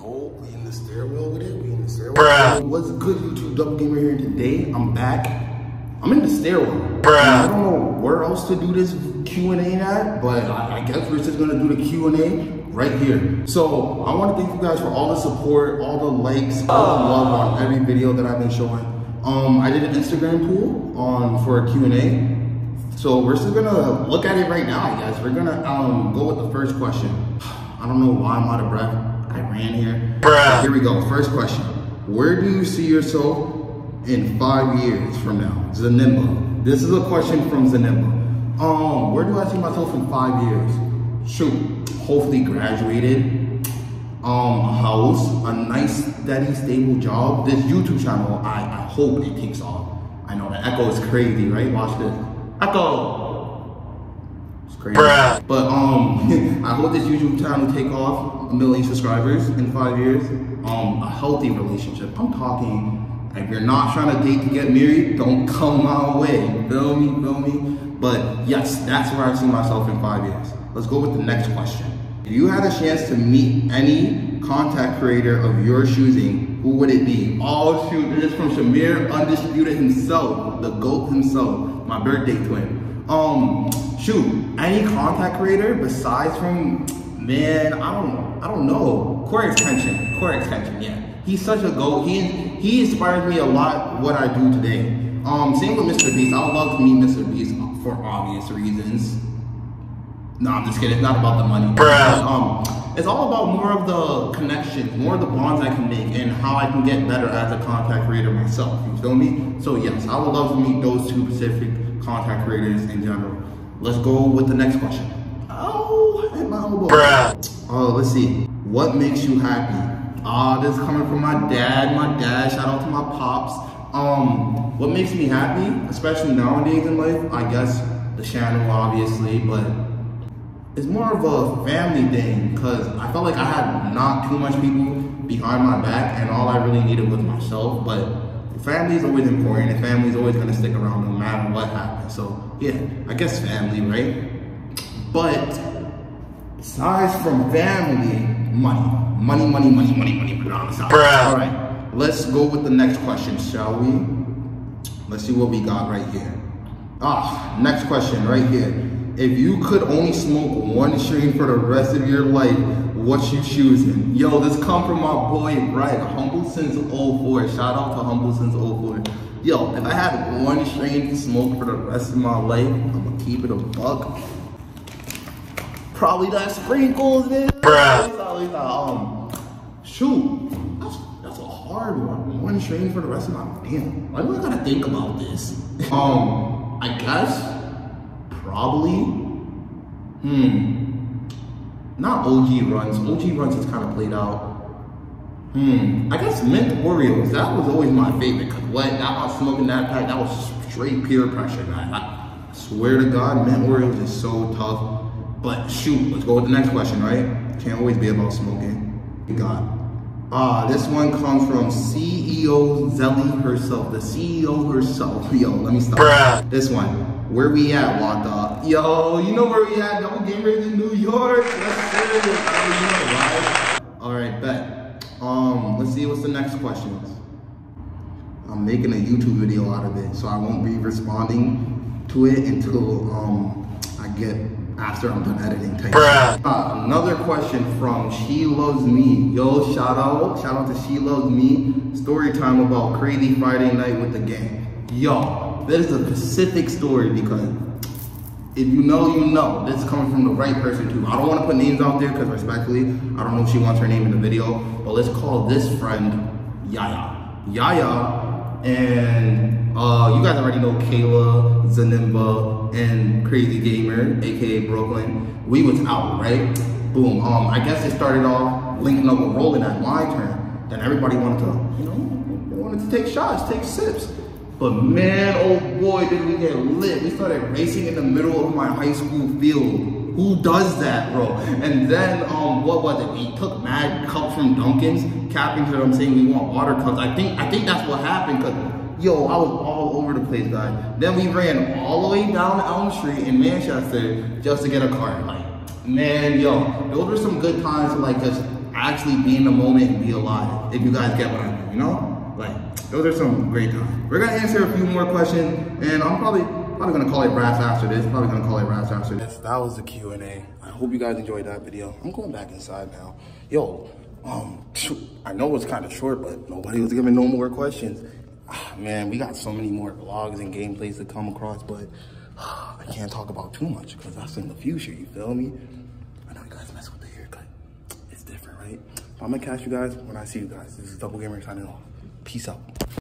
go. We in the stairwell with it. We in the stairwell. Bruh. What's good, YouTube Double Gamer here today? I'm back. I'm in the stairwell. Bruh. I don't know where else to do this Q&A at, but I, I guess we're just gonna do the Q&A right here. So I want to thank you guys for all the support, all the likes, all the love on every video that I've been showing. Um, I did an Instagram pool on for a Q&A. So we're just gonna look at it right now, guys. We're gonna um, go with the first question. I don't know why I'm out of breath. I ran here. Bruh. Here we go. First question. Where do you see yourself in five years from now? Zanimba. This is a question from Zanimba. Um, where do I see myself in five years? Shoot, hopefully graduated, um, a house, a nice, steady, stable job. This YouTube channel, I, I hope it takes off. I know the echo is crazy, right? Watch this. Echo! Crazy. Bruh. But um, I hope this YouTube channel take off, a million subscribers in five years. Um, a healthy relationship. I'm talking if you're not trying to date to get married, don't come my way. Feel me? Feel me? But yes, that's where I see myself in five years. Let's go with the next question. If you had a chance to meet any content creator of your choosing, who would it be? Oh shoot, this is from Shamir Undisputed himself, the GOAT himself, my birthday twin. Um, shoot, any content creator besides from, man, I don't, I don't know. CoryxKenshin, core Extension, yeah. He's such a GOAT. He, he inspires me a lot what I do today. Um, same with Mr. Beast. I would love to meet Mr. Beast for obvious reasons. No, I'm just kidding. It's not about the money. Bruh. Um, it's all about more of the connections, more of the bonds I can make, and how I can get better as a content creator myself. You feel me? So yes, I would love to meet those two specific content creators in general. Let's go with the next question. Oh, hit my elbow. Bruh. Oh, let's see. What makes you happy? Ah, oh, this is coming from my dad. My dad. Shout out to my pops. Um, what makes me happy, especially nowadays in life, I guess the channel, obviously, but it's more of a family thing because I felt like I had not too much people behind my back, and all I really needed was myself. But family is always important, and family is always gonna stick around no matter what happens. So yeah, I guess family, right? But aside from family, money. Money, money, money, money, money, money on the side. All right, let's go with the next question, shall we? Let's see what we got right here. Ah, next question right here. If you could only smoke one strain for the rest of your life, what you choosing? Yo, this come from my boy, right? Humble since 04. Shout out to Humble since 04. Yo, if I had one strain to smoke for the rest of my life, I'm gonna keep it a buck. Probably that sprinkles, man. Bruh. Um, shoot, that's, that's a hard one. One strain for the rest of my damn. Why do I gotta think about this? um, I guess probably. Hmm. Not OG Runtz. OG Runtz is kind of played out. Hmm. I guess mint Oreos. That was always my favorite. Cause what? I was smoking that pack. That was straight peer pressure, man. I swear to God, mint Oreos is so tough. But shoot, let's go with the next question, right? Can't always be about smoking. We got. Ah, this one comes from CEO Zelly herself, the CEO herself. Yo, let me stop. Bruh. This one. Where we at, Wanda? Yo, you know where we at? Double Gamers in New York. Let's do it. All right, bet. Um, let's see what's the next questions. I'm making a YouTube video out of it, so I won't be responding to it until um I get after I'm done editing. Bruh. Uh, another question from She Loves Me. Yo, shout out, shout out to She Loves Me. Story time about crazy Friday night with the gang. Yo, this is a specific story because if you know, you know. This is coming from the right person too. I don't want to put names out there because respectfully, I don't know if she wants her name in the video, but let's call this friend Yaya. Yaya and uh, you guys already know Kayla, Zanimba, and Crazy Gamer, aka Brooklyn. We was out, right? Boom. Um, I guess it started off linking up with Rolling at my turn. Then everybody wanted to, you know, they wanted to take shots, take sips. But man, oh boy, did we get lit. We started racing in the middle of my high school field. Who does that, bro? And then, um, what was it? We took mad cups from Dunkin's, capping to them saying we want water cups. I think, I think that's what happened, cause yo, I was all over the place, guys. Then we ran all the way down Elm Street in Manchester just to get a car. Like, man, yo, those were some good times to like just actually be in the moment and be alive. If you guys get what I mean, you know? Those are some great times. We're gonna answer a few more questions, and I'm probably probably gonna call it raps after this. Probably gonna call it raps after this. That was the Q&A. I hope you guys enjoyed that video. I'm going back inside now. Yo, um, I know it's kind of short, but nobody was giving no more questions. Ah, man, we got so many more vlogs and gameplays to come across, but ah, I can't talk about too much because that's in the future, you feel me? I know you guys mess with the haircut. It's different, right? I'm gonna catch you guys when I see you guys. This is Double Gamer signing off. Peace out.